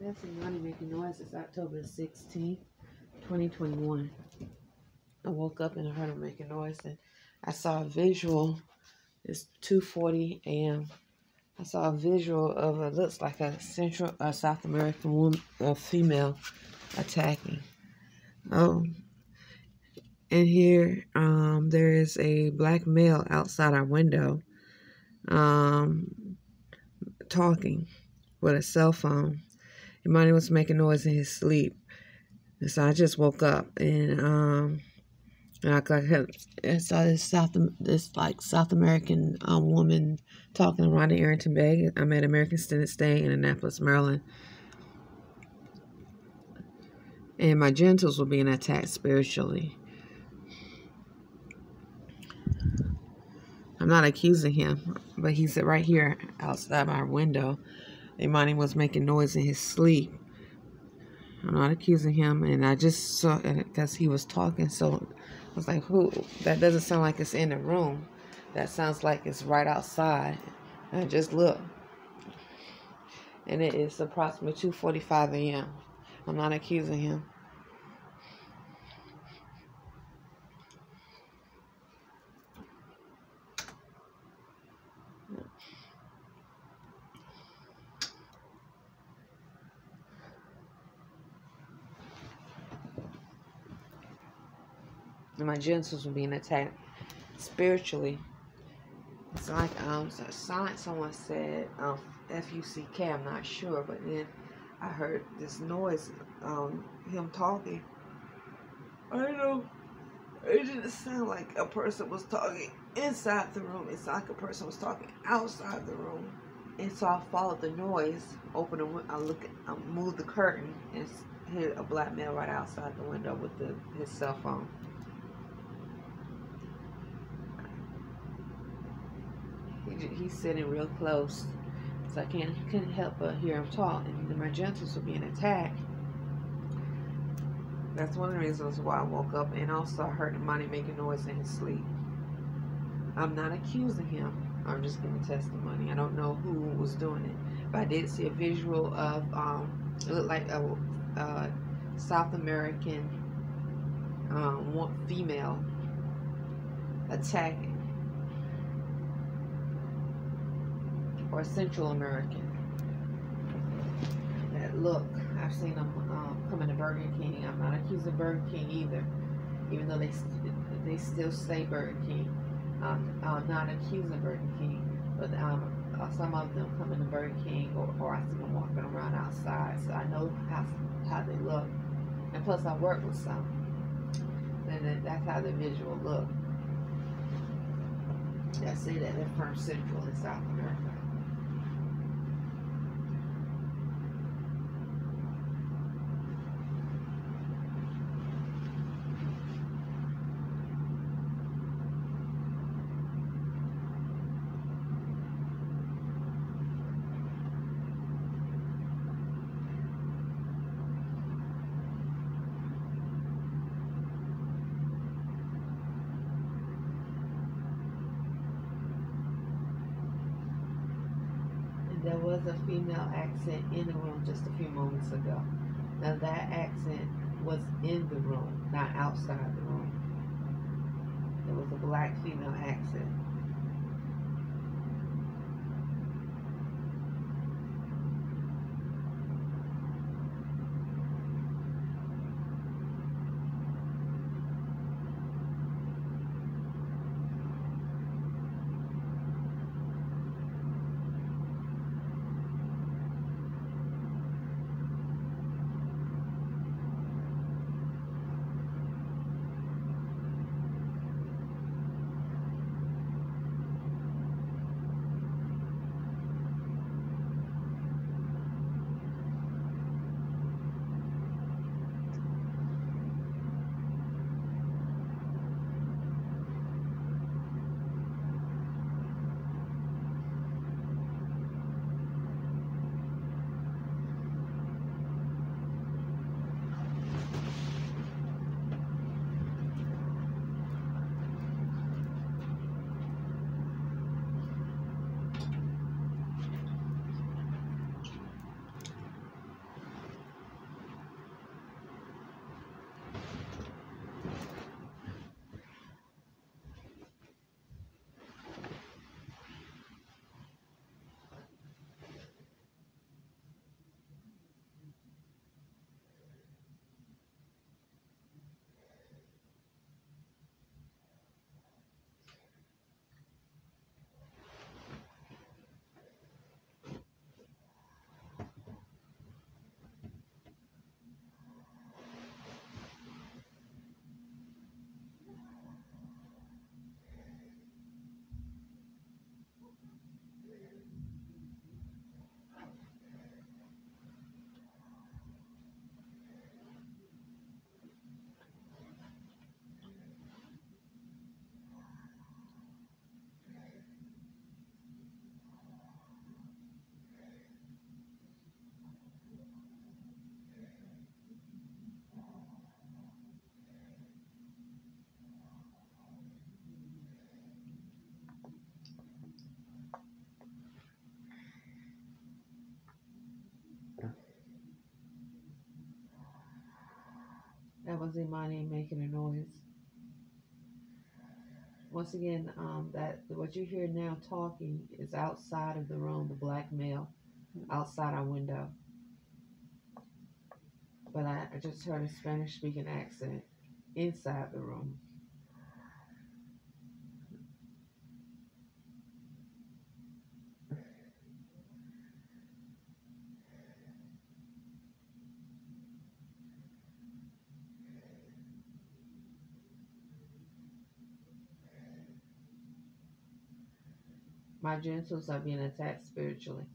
That's Imani making noise. It's October 16th, 2021. I woke up and I heard him making noise and I saw a visual. It's 2.40 a.m. I saw a visual of it looks like a Central or South American woman or female attacking. Um, and here um, there is a black male outside our window um, talking with a cell phone. Imani was making noise in his sleep. And so I just woke up and um and I, I saw this South this like South American um, woman talking around the Arrington-Bey. I'm at American Student Stay in Annapolis, Maryland. And my genitals were being attacked spiritually. I'm not accusing him, but he's right here outside my window. Imani was making noise in his sleep. I'm not accusing him, and I just saw because he was talking. So I was like, "Who? That doesn't sound like it's in the room. That sounds like it's right outside." And I just look, and it is approximately 2:45 a.m. I'm not accusing him. My genitals were being attacked spiritually. It's like um. Someone said um, F U C K. I'm not sure, but then I heard this noise, um, him talking. I don't know it didn't sound like a person was talking inside the room. It's like a person was talking outside the room. And so I followed the noise, opened the window, I look, I moved the curtain, and hit a black man right outside the window with the, his cell phone. He's sitting real close. So I can't, couldn't help but hear him talk. And my genitals were being attacked. That's one of the reasons why I woke up. And also I heard Imani making noise in his sleep. I'm not accusing him. I'm just giving testimony. I don't know who was doing it. But I did see a visual of, um, it looked like a, a South American um, female attacking or Central American that look. I've seen them um, into Burger King. I'm not accusing Burger King either, even though they they still say Burger King. Um, I'm not accusing Burger King, but um, uh, some of them come into Burger King, or, or I see them walking around outside, so I know how how they look. And plus, I work with some, and that's how the visual look. I say that they're from Central and South America. there was a female accent in the room just moments ago. Now that accent was in the room, not outside the room. It was a black female accent. That was Imani making a noise. Once again, um, that what you hear now talking is outside of the room, the black male outside our window. But I, I just heard a Spanish speaking accent inside the room. My genitals are being attacked spiritually.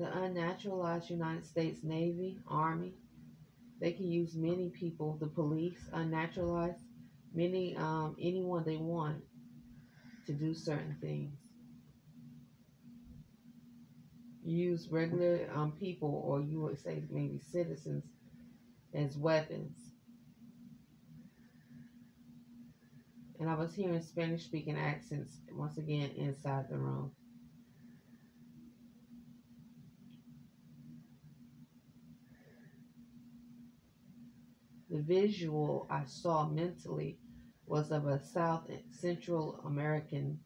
the unnaturalized United States Navy, Army. They can use many people, the police, unnaturalized, many, um, anyone they want to do certain things. Use regular um, people, or you would say maybe citizens, as weapons. And I was hearing Spanish speaking accents once again inside the room. The visual I saw mentally was of a South Central American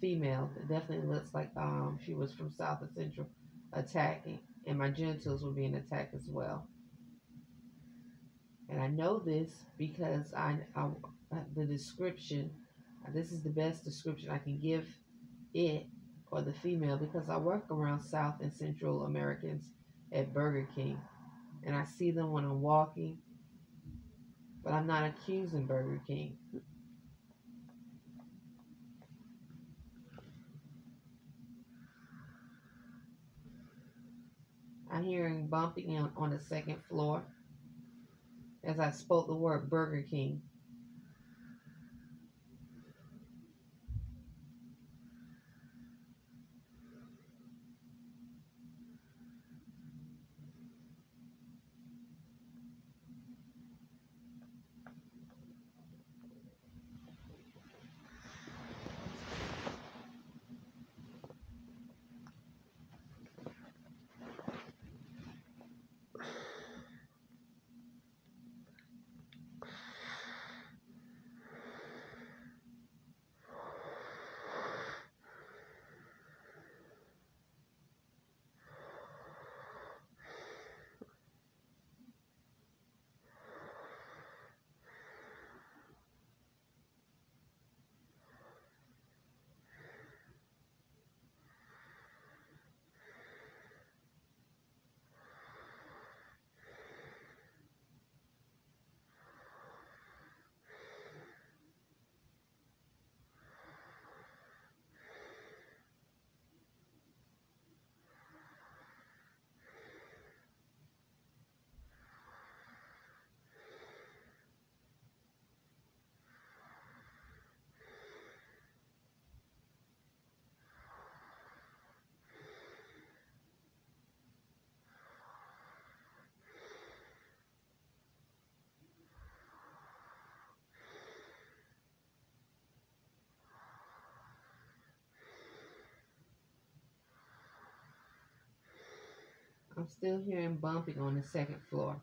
female. It definitely looks like um, she was from South and Central attacking, and my genitals were being attacked as well. And I know this because I, I the description. This is the best description I can give it or the female because I work around South and Central Americans at Burger King, and I see them when I'm walking but I'm not accusing Burger King. I'm hearing bumping on, on the second floor as I spoke the word Burger King. I'm still hearing bumping on the second floor.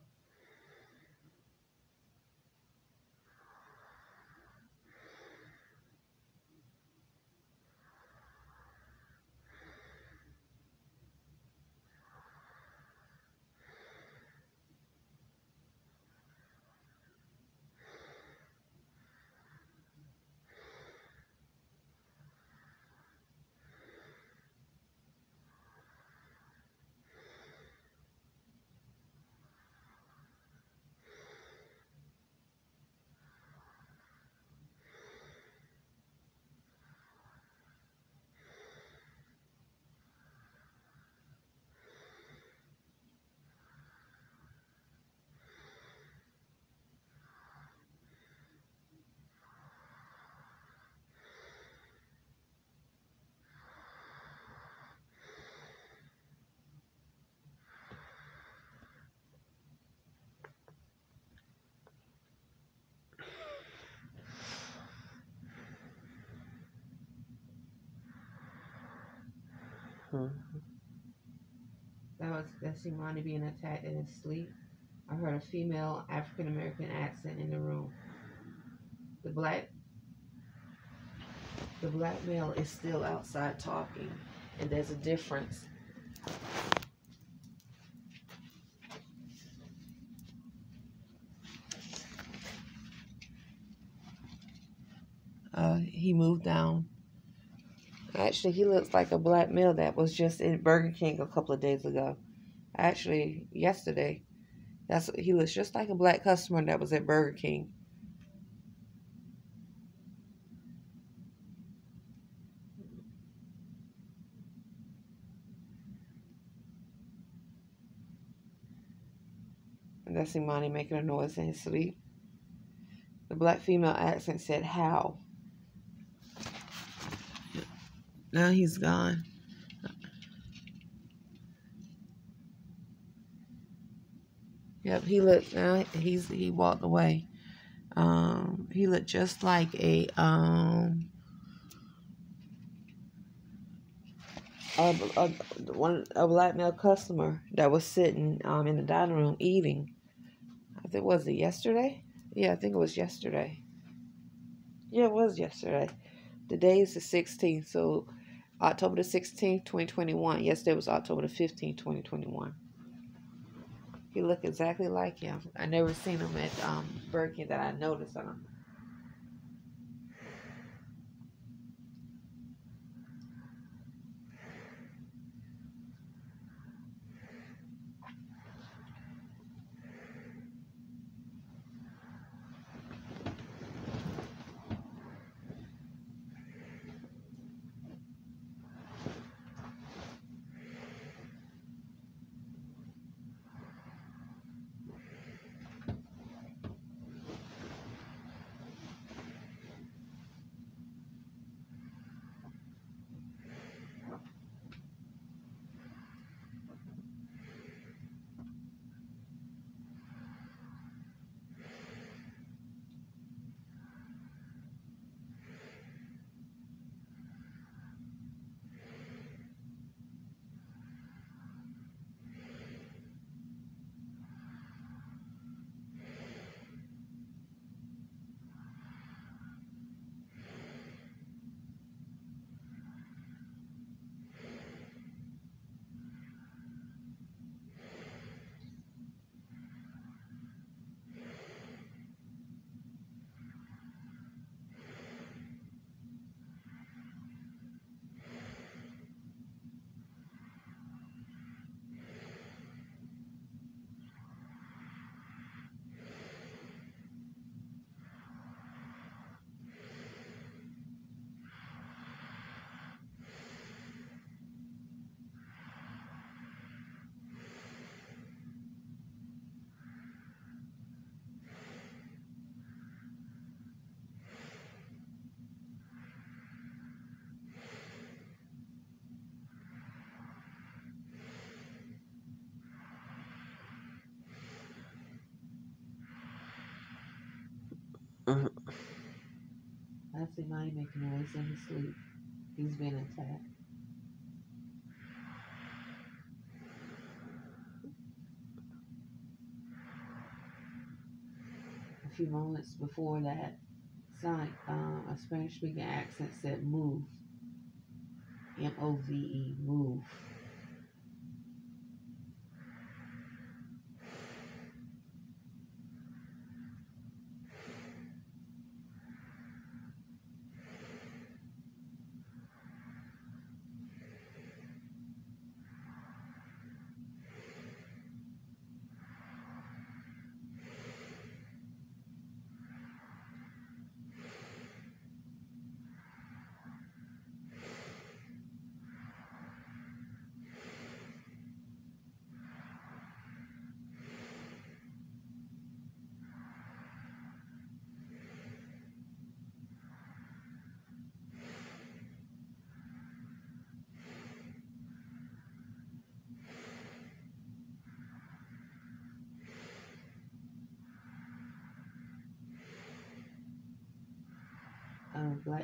Mm-hmm. That was that's Imani being attacked in his sleep. I heard a female African American accent in the room. The black the black male is still outside talking, and there's a difference. Uh, he moved down Actually, he looks like a black male that was just in Burger King a couple of days ago. Actually, yesterday. That's he looks just like a black customer that was at Burger King. And that's Imani making a noise in his sleep. The black female accent said, How? Now he's gone. Yep, he looked now he's he walked away. Um he looked just like a um a, a one a black male customer that was sitting um in the dining room eating. I think was it yesterday? Yeah, I think it was yesterday. Yeah, it was yesterday. The day is the 16th, so October the 16th, 2021. Yesterday was October the 15th, 2021. He looked exactly like him. I never seen him at um, Burger that I noticed on I see Imani making noise in his sleep. He's been attacked. A few moments before that, sounded um, a Spanish speaking accent said move. M O V E, move.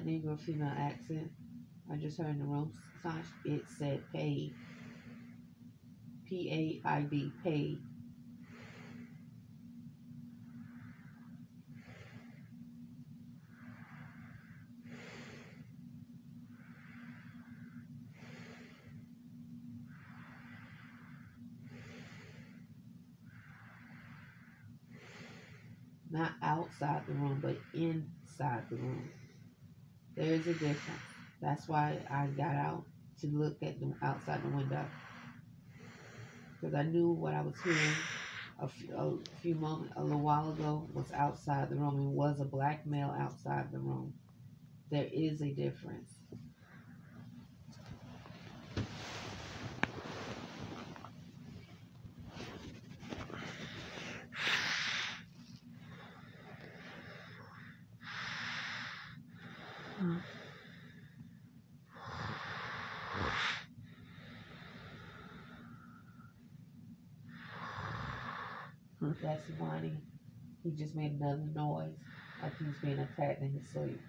Black Negro female accent. I just heard in the room it said paid. P A I D paid. Not outside the room, but inside the room. There is a difference. That's why I got out to look at the outside the window because I knew what I was hearing a few, a few moments a little while ago was outside the room and was a black male outside the room. There is a difference. That's whining. He just made another noise, like he was being attacked in his sleep.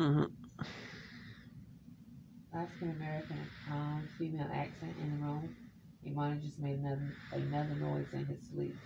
Mm-hmm. African American um, female accent in the room. Imani just made another another noise in his sleep.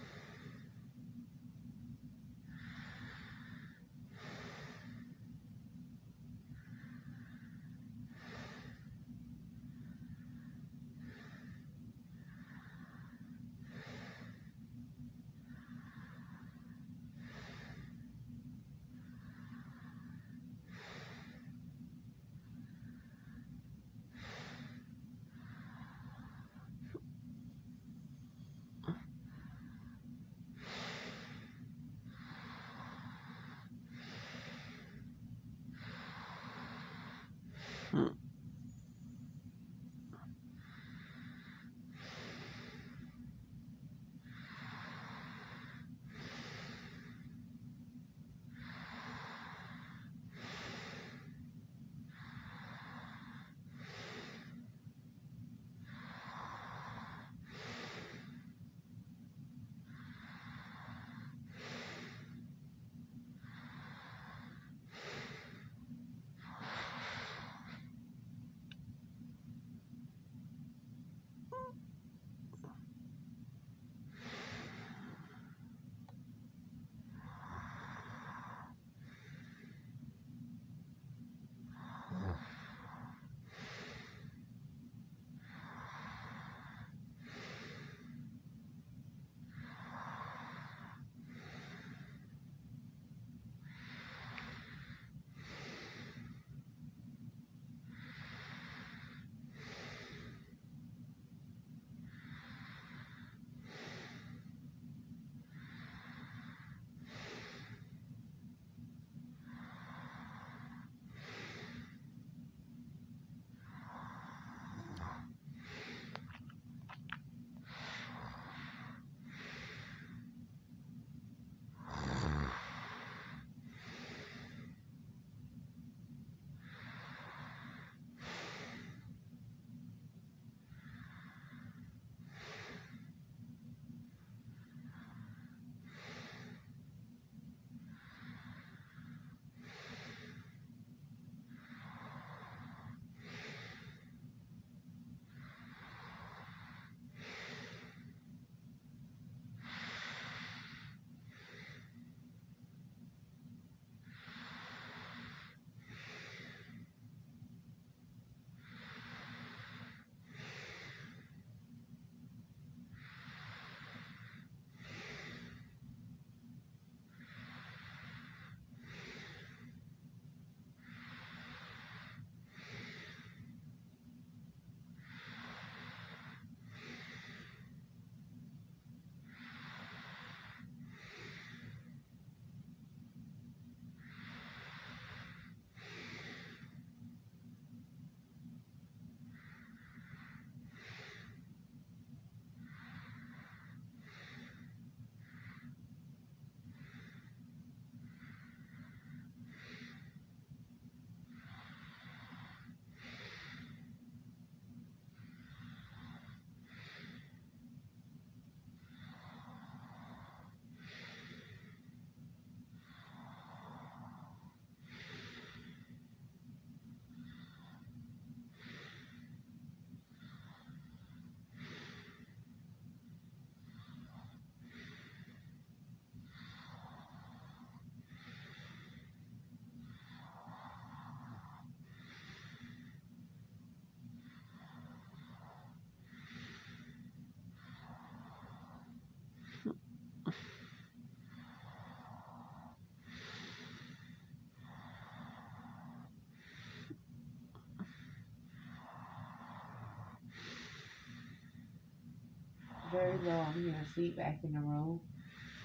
Very low. I'm hearing feedback in the room.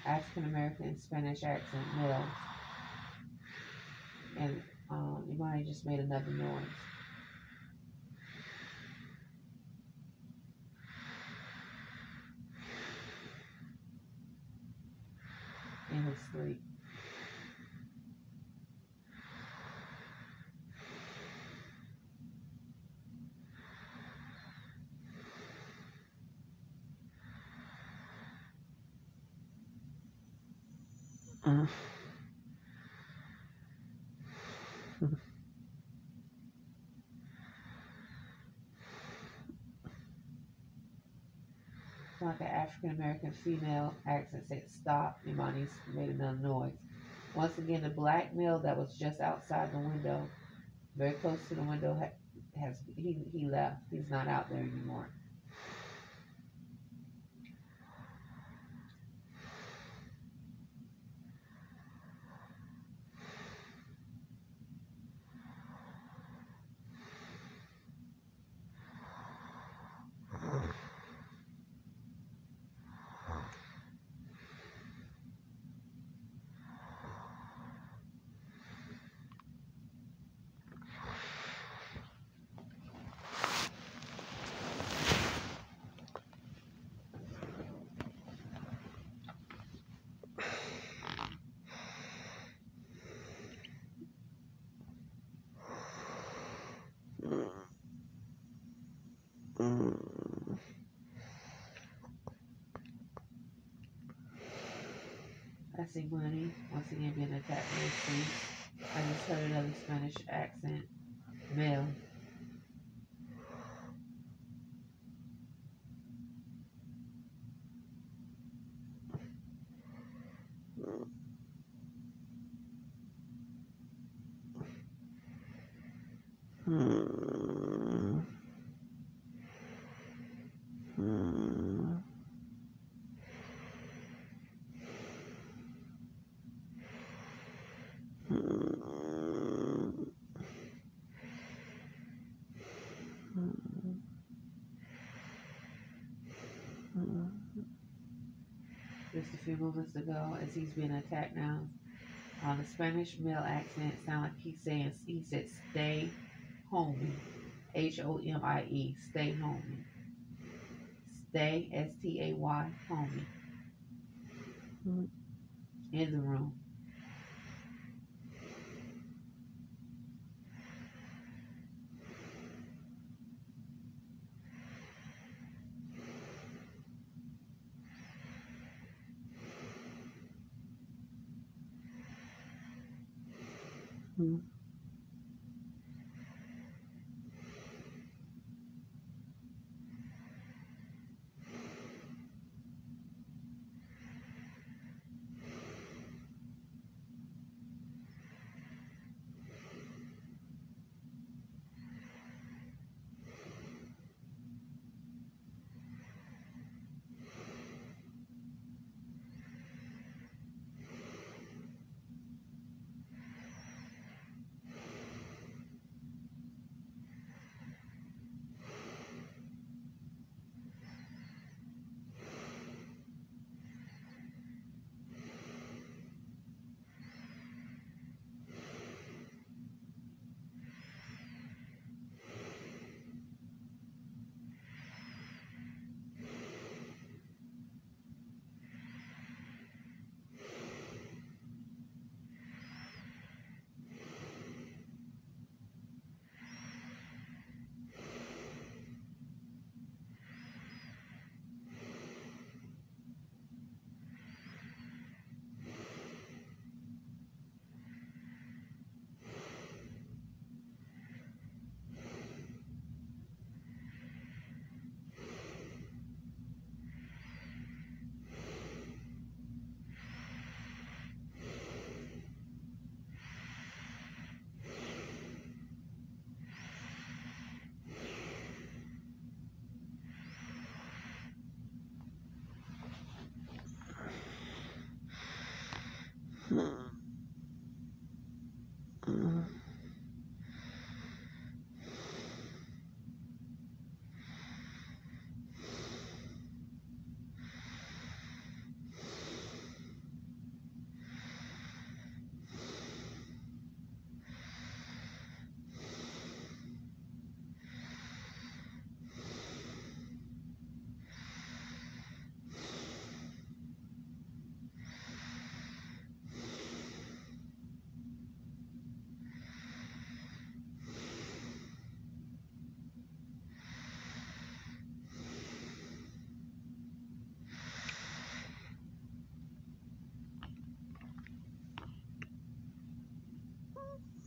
African American Spanish accent males. And um, Imani just made another noise. In his sleep. Mm. like an African American female accent said, Stop. Imani made another noise. Once again, the black male that was just outside the window, very close to the window, has he, he left. He's not out there anymore. I see again being attacked heard another Spanish accent. Male. Hmm. Hmm. Hmm. Just a few moments ago, as he's being attacked now, on the Spanish male accent, sound like he's saying he said stay homie. H O M I E, stay homie. Stay S T A Y homie. Hmm. In the room. Hmm.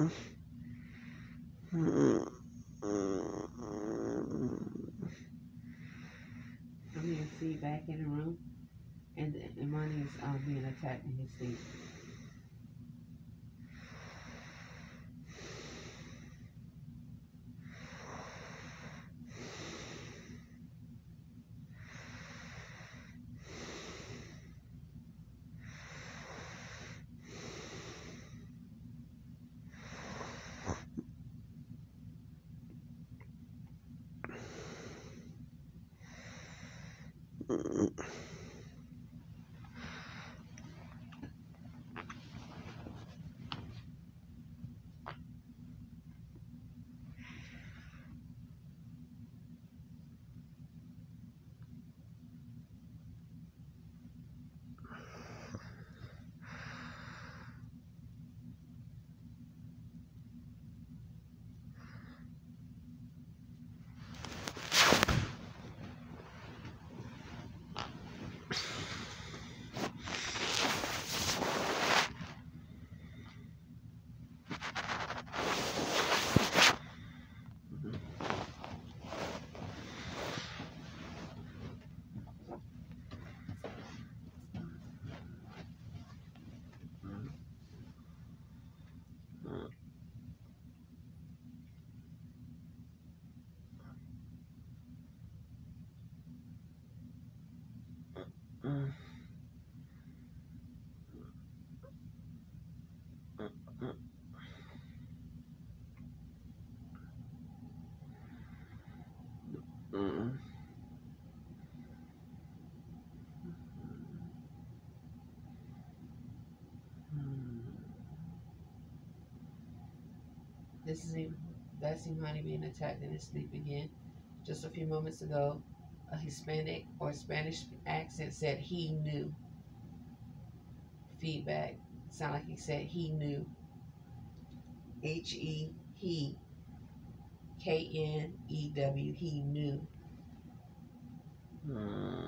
I'm feedback. back in the room, and Imani is um, being attacked in his sleep. This is him. That's Imani being attacked in his sleep again. Just a few moments ago, a Hispanic or Spanish accent said he knew. Feedback. Sound like he said he knew. H E he. K N E W. He knew. Hmm.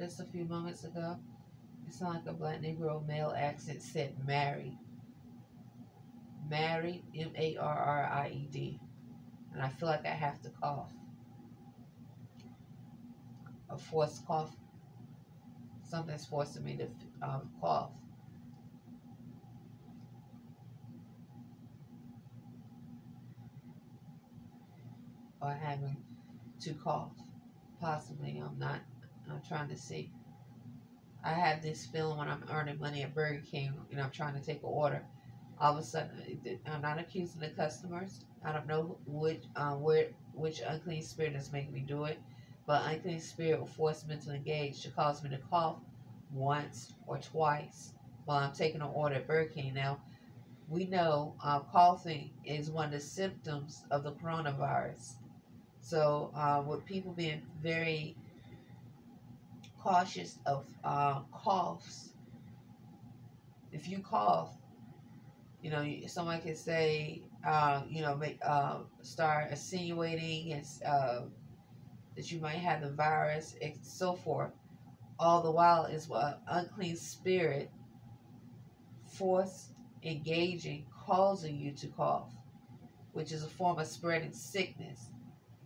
Just a few moments ago. It sounded like a black Negro male accent said married. Married, M A R R I E D. And I feel like I have to cough. A forced cough. Something's forcing me to um, cough. Or having to cough. Possibly, I'm not. I'm trying to see. I have this feeling when I'm earning money at Burger King and I'm trying to take an order. All of a sudden, I'm not accusing the customers. I don't know which, uh, where, which unclean spirit is making me do it, but unclean spirit will force me to engage to cause me to cough once or twice while I'm taking an order at Burger King. Now, we know uh, coughing is one of the symptoms of the coronavirus. So, uh, with people being very cautious of uh, coughs. If you cough, you know, someone can say, uh, you know, make uh, start insinuating and uh, that you might have the virus and so forth. All the while is what unclean spirit force engaging, causing you to cough, which is a form of spreading sickness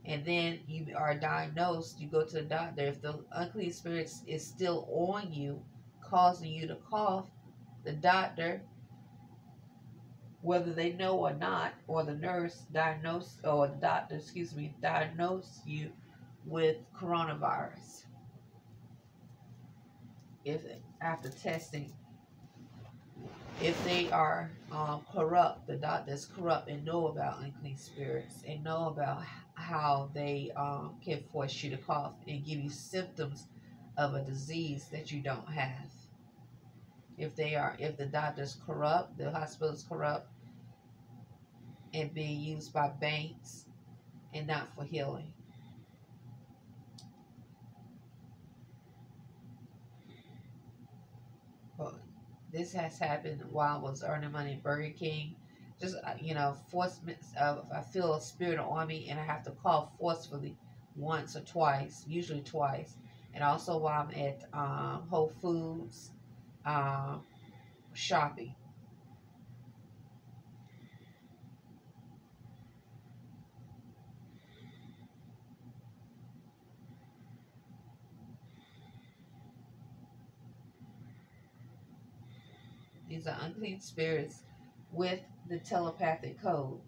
and then you are diagnosed, you go to the doctor. If the unclean spirit is still on you, causing you to cough, the doctor, whether they know or not, or the nurse diagnose, or the doctor, excuse me, diagnose you with coronavirus. If after testing, if they are um, corrupt, the doctors corrupt and know about unclean spirits and know about how they um, can force you to cough and give you symptoms of a disease that you don't have. If they are, if the doctor's corrupt, the hospital's corrupt, and being used by banks and not for healing. But this has happened while I was earning money at Burger King just uh, you know force uh, I feel a spirit on me and I have to call forcefully once or twice, usually twice, and also while I'm at um, Whole Foods uh, shopping. These are unclean spirits with the telepathic code.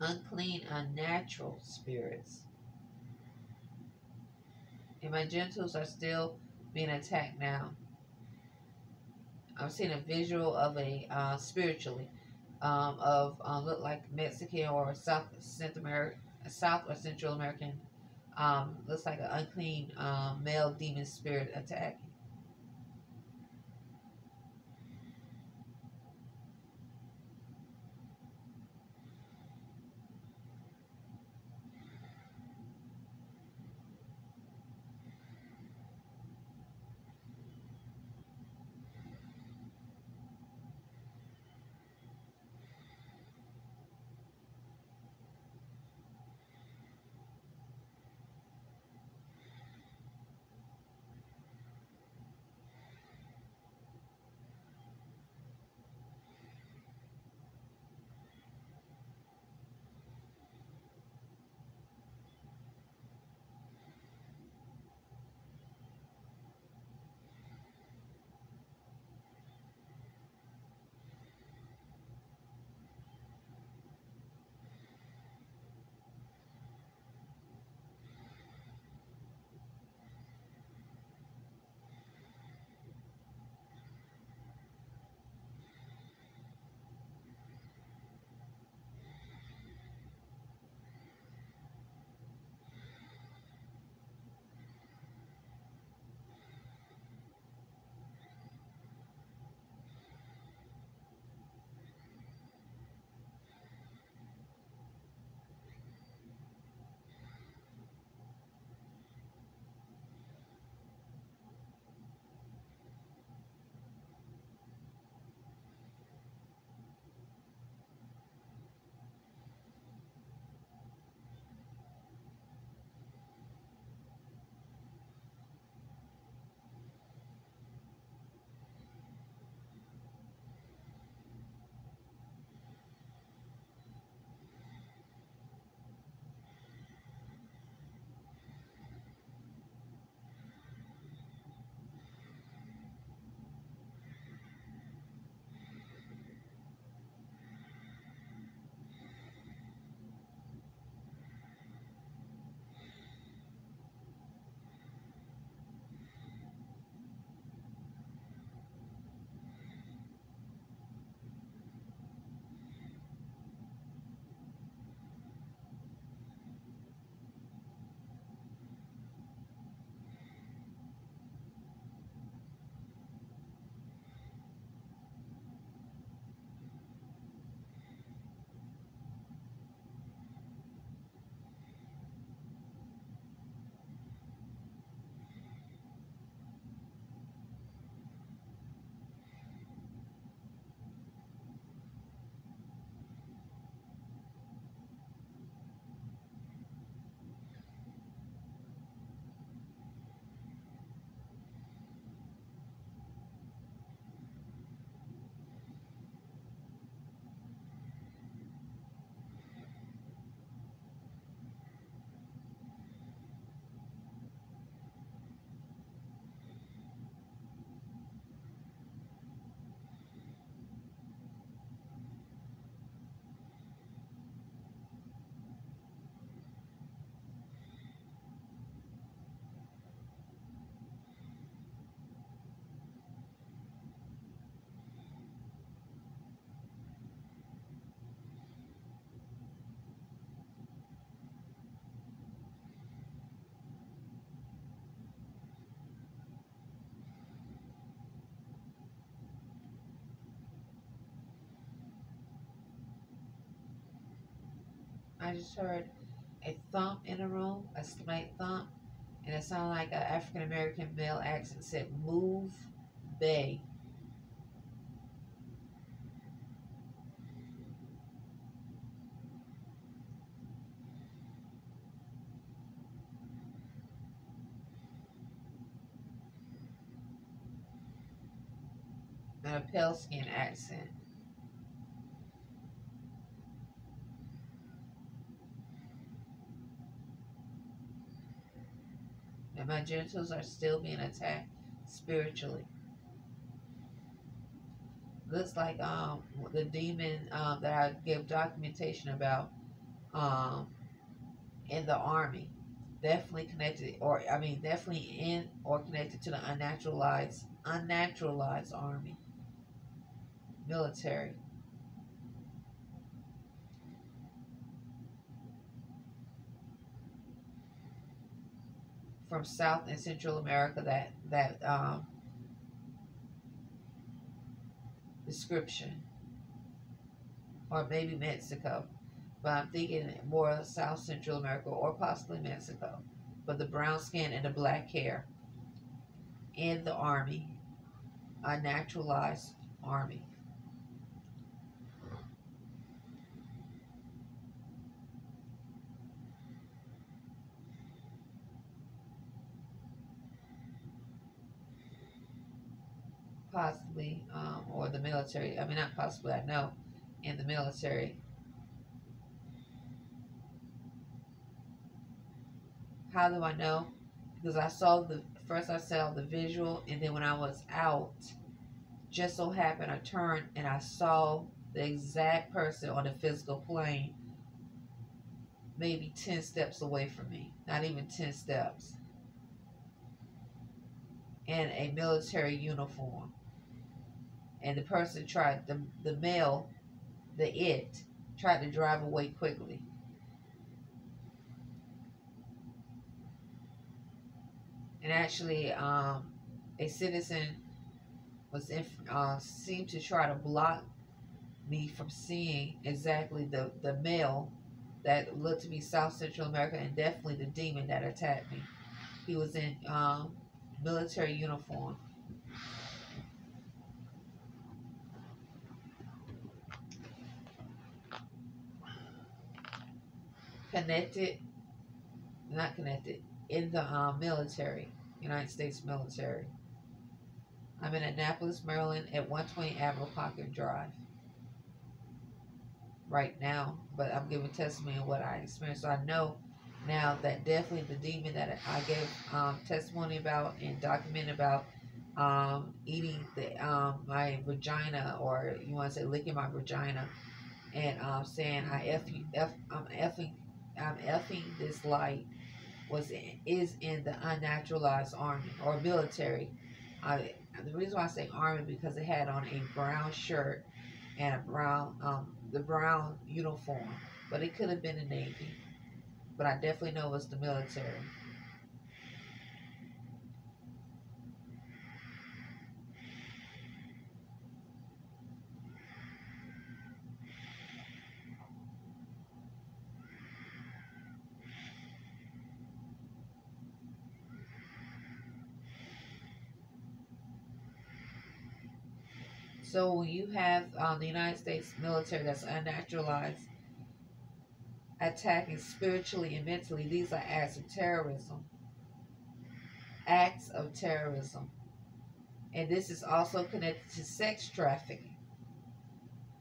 Unclean, unnatural spirits. And my genitals are still being attacked now. I'm seeing a visual of a uh, spiritually um, of um, look like Mexican or South Central America, South or Central American. Um, looks like an unclean um, male demon spirit attack. I just heard a thump in the room, a slight thump, and it sounded like an African American male accent said, Move, Bay. And a pale skin accent. My genitals are still being attacked spiritually. Looks like um the demon um, that I gave documentation about um in the army, definitely connected, or I mean definitely in or connected to the unnaturalized unnaturalized army military. From South and Central America that that um, description, or maybe Mexico, but I'm thinking more South Central America or possibly Mexico. But the brown skin and the black hair in the army, a naturalized army. Possibly, um, or the military. I mean, not possibly, I know, in the military. How do I know? Because I saw the first, I saw the visual, and then when I was out, just so happened I turned and I saw the exact person on the physical plane, maybe 10 steps away from me, not even 10 steps, in a military uniform and the person tried the the male, the it tried to drive away quickly. And actually, um, a citizen was in, uh, seemed to try to block me from seeing exactly the, the male that looked to be South Central America and definitely the demon that attacked me. He was in um, military uniform. Connected, not connected, in the um, military, United States military. I'm in Annapolis, Maryland at 120 Admiral Crockett Drive right now, but I'm giving testimony of what I experienced. So I know now that definitely the demon that I gave um, testimony about and documented about um, eating the um, my vagina, or you want to say licking my vagina, and um, saying I f you, f I'm effing I'm effing this light was in, is in the unnaturalized army or military. I, the reason why I say army because it had on a brown shirt and a brown um, the brown uniform, but it could have been the navy. But I definitely know it was the military. So when you have um, the United States military that's unnaturalized, attacking spiritually and mentally, these are acts of terrorism. Acts of terrorism. And this is also connected to sex trafficking.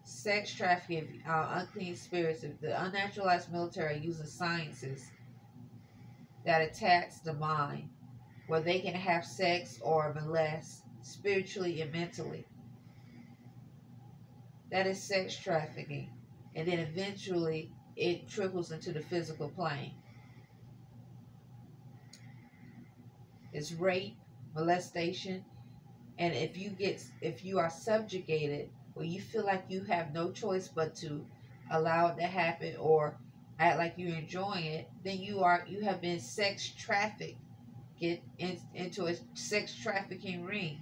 Sex trafficking, uh, unclean spirits, the unnaturalized military uses sciences that attacks the mind, where they can have sex or molest spiritually and mentally that is sex trafficking. And then eventually it trickles into the physical plane. It's rape, molestation, and if you get if you are subjugated or you feel like you have no choice but to allow it to happen or act like you're enjoying it, then you are you have been sex trafficked. Get in, into a sex trafficking ring.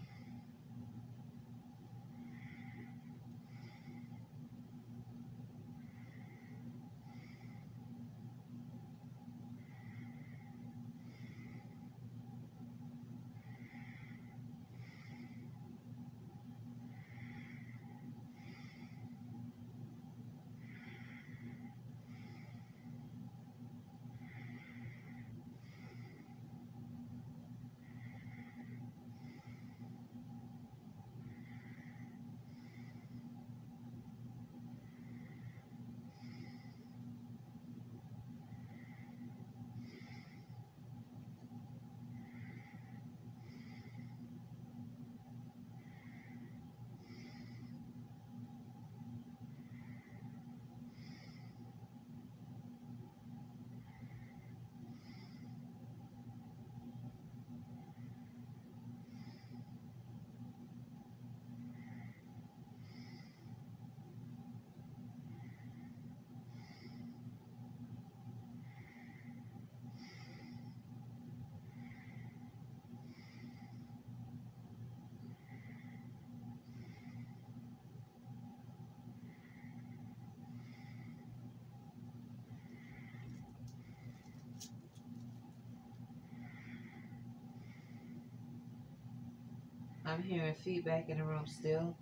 I'm hearing feedback in the room still.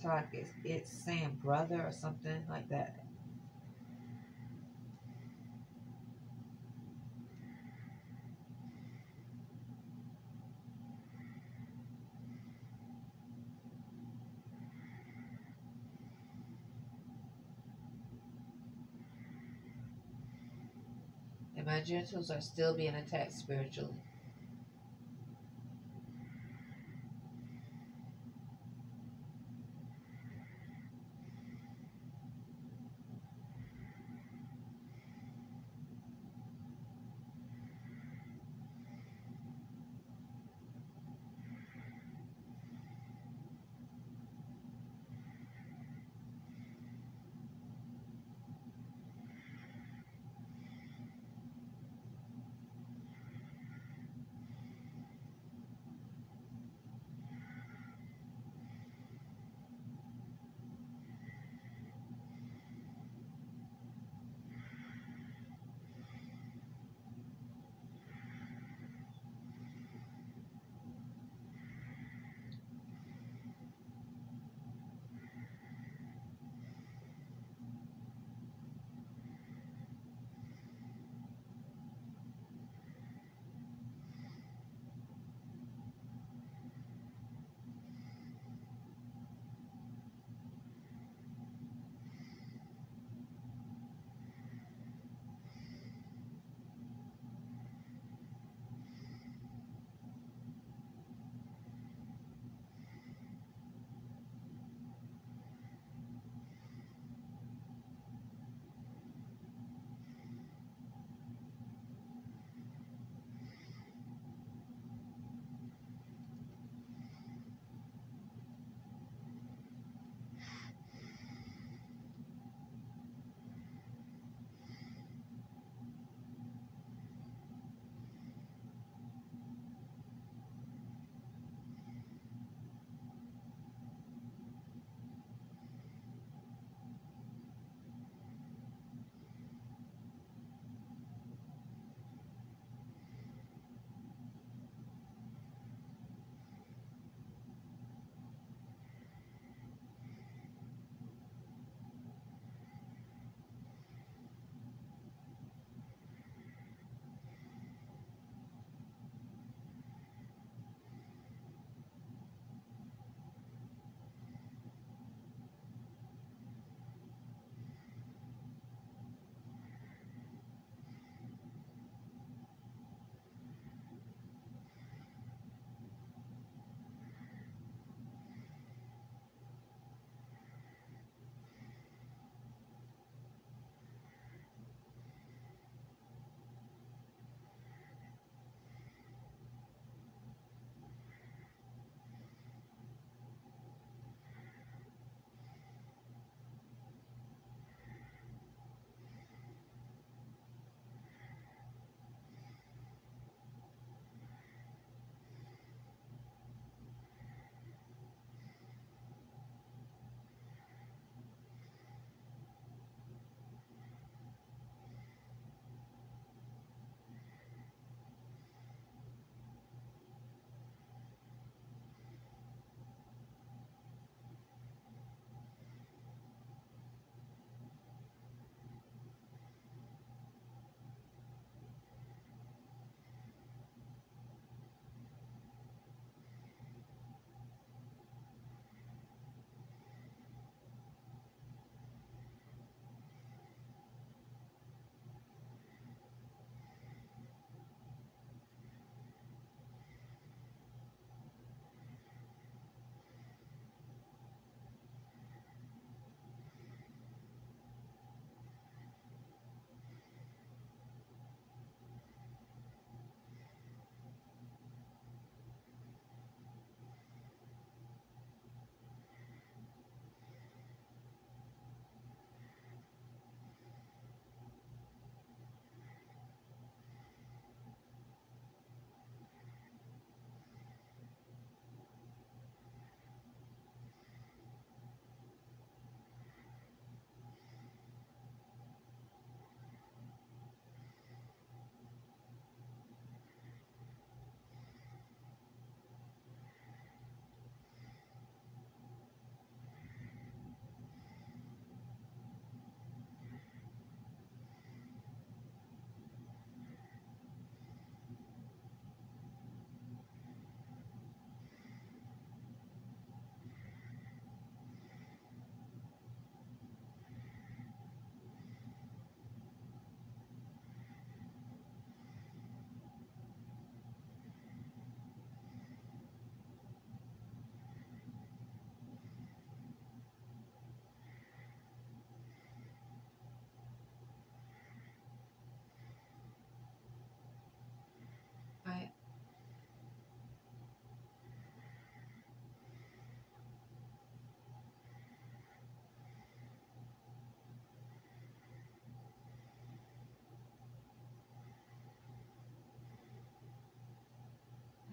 So like it's, it's saying brother or something like that. And my genitals are still being attacked spiritually.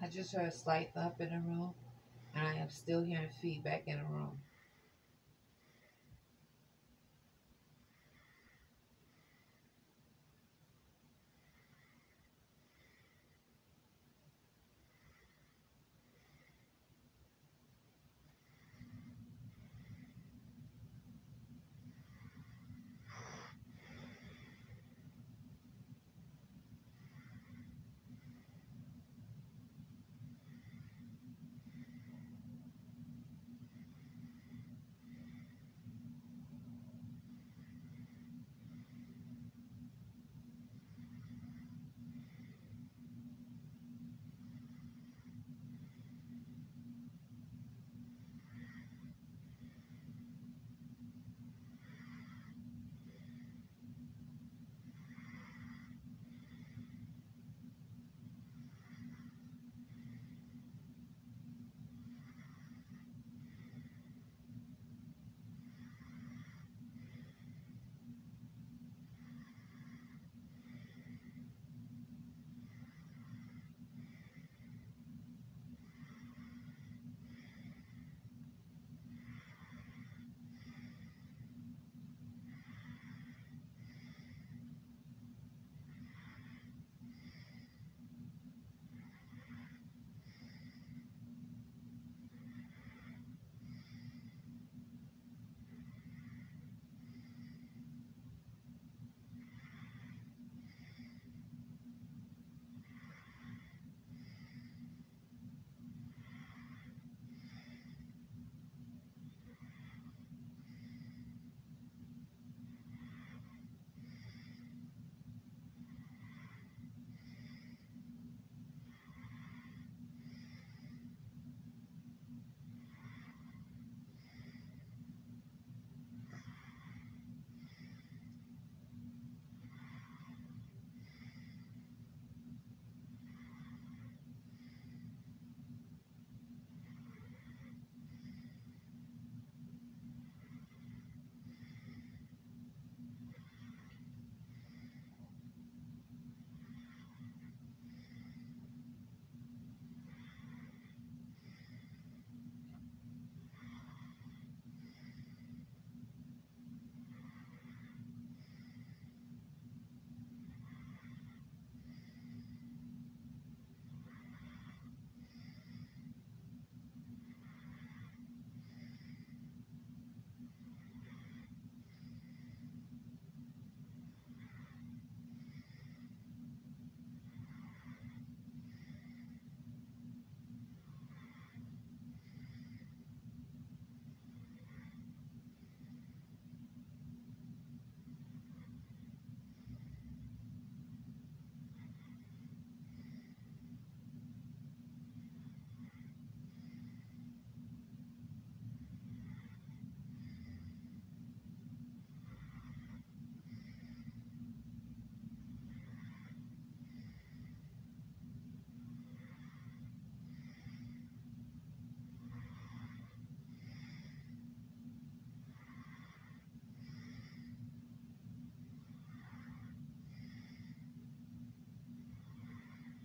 I just heard a slight thump in the room, and I am still hearing feedback in the room.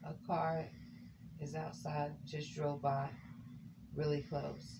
A car is outside, just drove by, really close.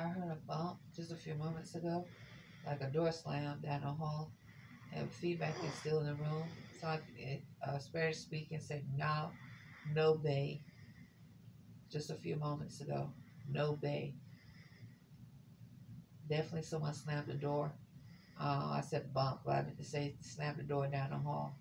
I heard a bump just a few moments ago, like a door slam down the hall, and feedback is still in the room. So I, uh, Spirit speaking said, "No, no bay." Just a few moments ago, no bay. Definitely someone slammed the door. Uh, I said bump, but I meant to say slammed the door down the hall.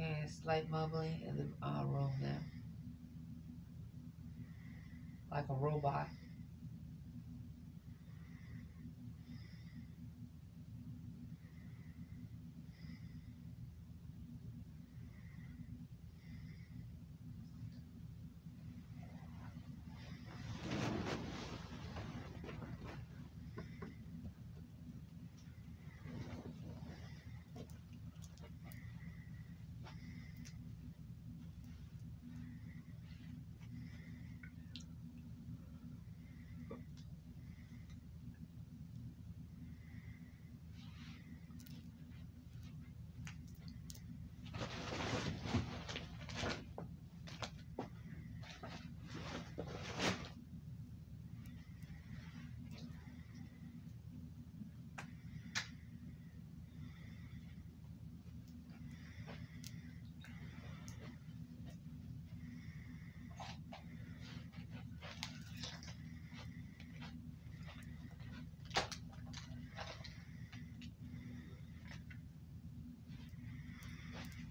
I hear a slight mumbling in the uh, room now. Like a robot.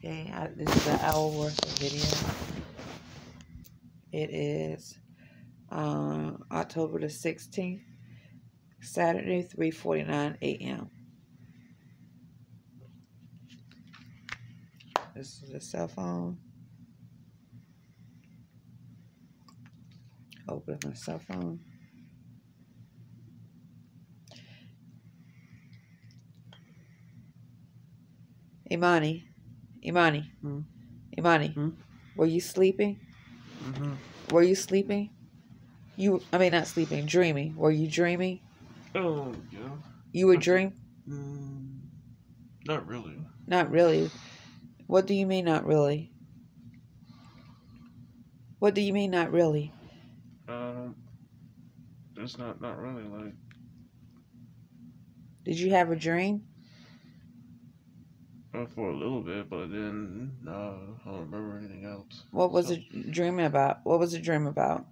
Okay, I, this is an hour worth of video. It is uh, October the 16th, Saturday, 3.49 a.m. This is a cell phone. Open my cell phone. Imani, Imani, Hmm. Imani, Hmm? were you sleeping? Mm-hmm. Were you sleeping? You, I mean, not sleeping, dreaming. Were you dreaming? Oh, yeah. You were dream? Mm, not really. Not really. What do you mean, not really? What do you mean, not really? Um, it's not not really like Did you have a dream? For a little bit, but then uh, I don't remember anything else. What was So- it dreaming about? What was the dream about?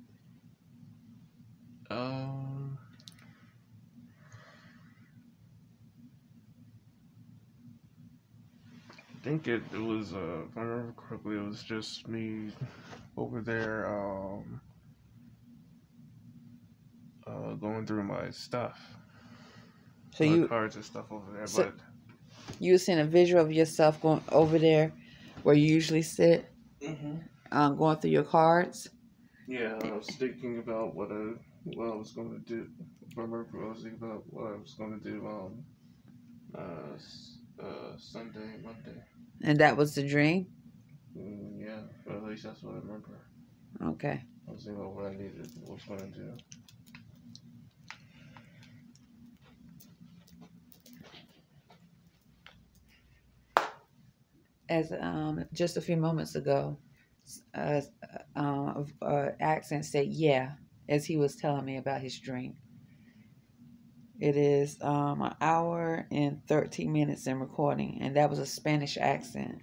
Um, I think it, it was, uh, if I remember correctly, it was just me over there, um, uh, going through my stuff. So my you cards and stuff over there, So- but you were seeing a visual of yourself going over there where you usually sit, hmm um, going through your cards. Yeah, I was thinking about what I what I was going to do. I remember, I was thinking about what I was going to do um uh, uh Sunday, Monday. And that was the dream. Mm, yeah, but at least that's what I remember. Okay. I was thinking about what I needed, what I was going to do. As um, just a few moments ago, uh, uh, uh, accent said "yeah" as he was telling me about his dream. It is um, an hour and thirteen minutes in recording, and that was a Spanish accent.